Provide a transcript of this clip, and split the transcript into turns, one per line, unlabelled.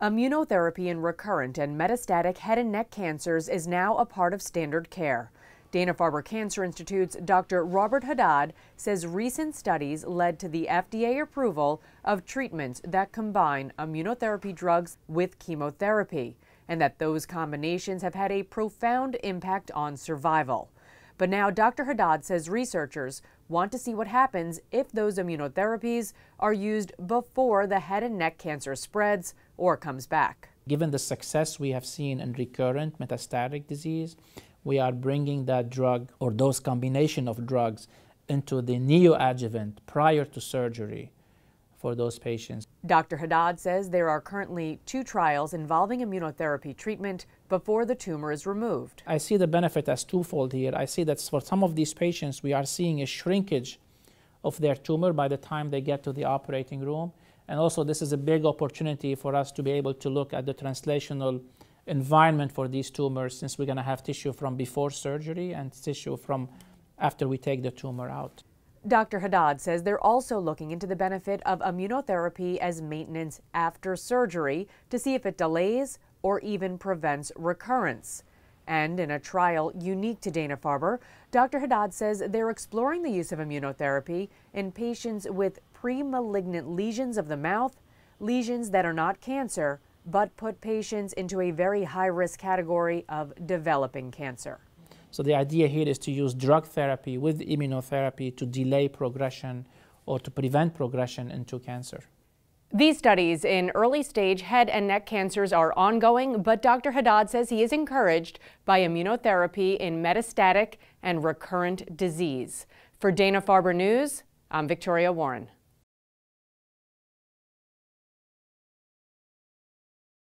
Immunotherapy in recurrent and metastatic head and neck cancers is now a part of standard care. Dana Farber Cancer Institute's Dr. Robert Haddad says recent studies led to the FDA approval of treatments that combine immunotherapy drugs with chemotherapy, and that those combinations have had a profound impact on survival. But now Dr. Haddad says researchers want to see what happens if those immunotherapies are used before the head and neck cancer spreads or comes back.
Given the success we have seen in recurrent metastatic disease, we are bringing that drug or those combination of drugs into the neoadjuvant prior to surgery for those patients.
Dr. Haddad says there are currently two trials involving immunotherapy treatment before the tumor is removed.
I see the benefit as twofold here. I see that for some of these patients, we are seeing a shrinkage of their tumor by the time they get to the operating room. And also, this is a big opportunity for us to be able to look at the translational environment for these tumors since we're going to have tissue from before surgery and tissue from after we take the tumor out.
Dr. Haddad says they're also looking into the benefit of immunotherapy as maintenance after surgery to see if it delays or even prevents recurrence. And in a trial unique to Dana Farber, Dr. Haddad says they're exploring the use of immunotherapy in patients with pre-malignant lesions of the mouth, lesions that are not cancer, but put patients into a very high-risk category of developing cancer.
So the idea here is to use drug therapy with immunotherapy to delay progression or to prevent progression into cancer.
These studies in early stage head and neck cancers are ongoing, but Dr. Haddad says he is encouraged by immunotherapy in metastatic and recurrent disease. For Dana Farber News, I'm Victoria Warren.